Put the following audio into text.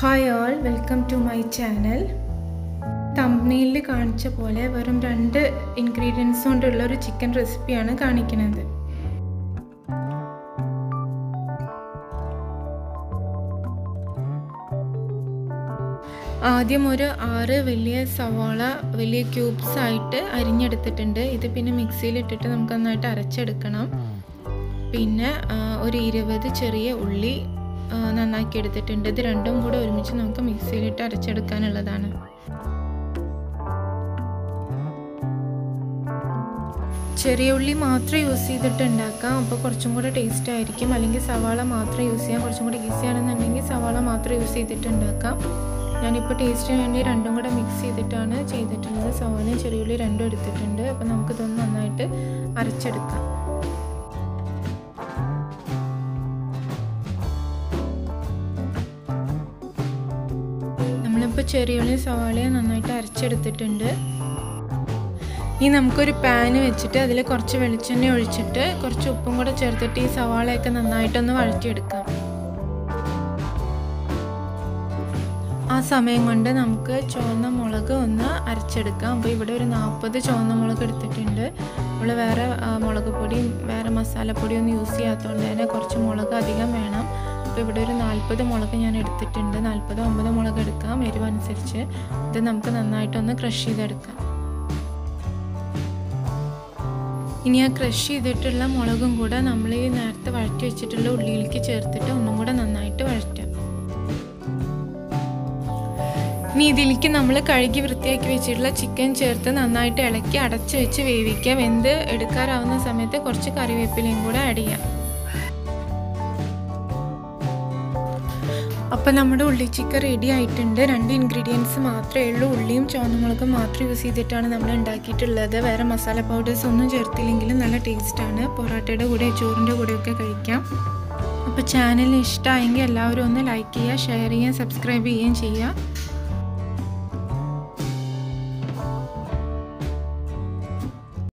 Hi all welcome to my channel തമ്പനിയിൽ കാണിച്ച പോലെ വെറും രണ്ട് ഇൻഗ്രീഡിയൻസ് കൊണ്ടുള്ള ഒരു ചിക്കൻ റെസിപ്പിയാണ് കാണിക്കുന്നത്. ആദ്യം ഒരു ആറ് വലിയ സവാള വലിയ ക്യൂബ്സ് ആയിട്ട് അരിഞ്ഞെടുത്തിട്ടുണ്ട്. ഇത് പിന്നെ മിക്സിയിൽ ഇട്ടിട്ട് നമുക്ക് നന്നായിട്ട് അരച്ചെടുക്കണം പിന്നെ ഒരു ഇരുപത് ചെറിയ ഉള്ളി നന്നാക്കി എടുത്തിട്ടുണ്ട് ഇത് രണ്ടും കൂടെ ഒരുമിച്ച് നമുക്ക് മിക്സിയിലിട്ട് അരച്ചെടുക്കാനുള്ളതാണ്. ചെറിയ ഉള്ളി മാത്രം യൂസ് ചെയ്തിട്ട് ഉണ്ടാക്കാം അപ്പോൾ കുറച്ചും കൂടെ ടേസ്റ്റ് ആയിരിക്കും. അല്ലെങ്കിൽ സവാള മാത്രം യൂസ് ചെയ്യാം. കുറച്ചും കൂടെ ഈസി ആണെന്നുണ്ടെങ്കിൽ സവാള മാത്രം യൂസ് ചെയ്തിട്ട് ഉണ്ടാക്കാം ഞാനിപ്പോൾ ടേസ്റ്റിന് വേണ്ടി രണ്ടും കൂടെ മിക്സ് ചെയ്തിട്ടാണ് ചെയ്തിട്ടുള്ളത്. സവാളയും ചെറിയുള്ളി രണ്ടും എടുത്തിട്ടുണ്ട്. അപ്പോൾ നമുക്കിതൊന്ന് നന്നായിട്ട് അരച്ചെടുക്കാം. നമ്മളിപ്പോൾ ചെറിയുള്ളി സവാളയും നന്നായിട്ട് അരച്ചെടുത്തിട്ടുണ്ട്. ഇനി നമുക്കൊരു പാന് വെച്ചിട്ട് അതിൽ കുറച്ച് വെളിച്ചെണ്ണ ഒഴിച്ചിട്ട് കുറച്ച് ഉപ്പും കൂടെ ചേർത്തിട്ട് ഈ സവാളയൊക്കെ നന്നായിട്ടൊന്ന് വഴറ്റിയെടുക്കാം. ആ സമയം കൊണ്ട് നമുക്ക് ചുവന്ന മുളക് ഒന്ന് അരച്ചെടുക്കാം. അപ്പോൾ ഇവിടെ ഒരു നാൽപ്പത് ചുവന്ന മുളക് എടുത്തിട്ടുണ്ട്. നമ്മൾ വേറെ മുളക് പൊടിയും വേറെ മസാലപ്പൊടിയും ഒന്നും യൂസ് ചെയ്യാത്തതുകൊണ്ട് തന്നെ കുറച്ച് മുളക് അധികം വേണം. അപ്പോൾ ഇവിടെ ഒരു നാൽപ്പത് മുളക് ഞാൻ എടുത്തിട്ടുണ്ട്. നാൽപ്പത് അമ്പത് മുളക് എടുക്കാം. എരിവനുസരിച്ച് ഇത് നമുക്ക് നന്നായിട്ടൊന്ന് ക്രഷ് ചെയ്തെടുക്കാം. ഇനി ആ ക്രഷ് ചെയ്തിട്ടുള്ള മുളകും കൂടെ നമ്മൾ ഈ നേരത്തെ വഴറ്റി വെച്ചിട്ടുള്ള ഉള്ളിയിലേക്ക് ചേർത്തിട്ട് ഒന്നും കൂടെ നന്നായിട്ട് വഴറ്റാം. ഇനി ഇതിലേക്ക് നമ്മൾ കഴുകി വൃത്തിയാക്കി വെച്ചിട്ടുള്ള ചിക്കൻ ചേർത്ത് നന്നായിട്ട് ഇളക്കി അടച്ചു വെച്ച് വേവിക്കാം. വെന്ത് എടുക്കാറാവുന്ന സമയത്ത് കുറച്ച് കറിവേപ്പിലയും കൂടെ ആഡ് ചെയ്യാം. അപ്പോൾ നമ്മുടെ ഉള്ളി ചിക്കൻ റെഡി ആയിട്ടുണ്ട്. രണ്ട് ഇൻഗ്രീഡിയൻസ് മാത്രമേ ഉള്ളൂ. ഉള്ളിയും ചുവന്നമുളകും മാത്രം യൂസ് ചെയ്തിട്ടാണ് നമ്മൾ ഉണ്ടാക്കിയിട്ടുള്ളത്. വേറെ മസാല പൗഡേഴ്സ് ഒന്നും ചേർത്തില്ലെങ്കിലും നല്ല ടേസ്റ്റാണ് പൊറോട്ടയുടെ കൂടെ ചോറിന്റെ കൂടെയൊക്കെ കഴിക്കാം. അപ്പോൾ ചാനൽ ഇഷ്ടമായെങ്കിൽ എല്ലാവരും ഒന്ന് ലൈക്ക് ചെയ്യുക ഷെയർ ചെയ്യുക സബ്സ്ക്രൈബ് ചെയ്യുകയും ചെയ്യുക.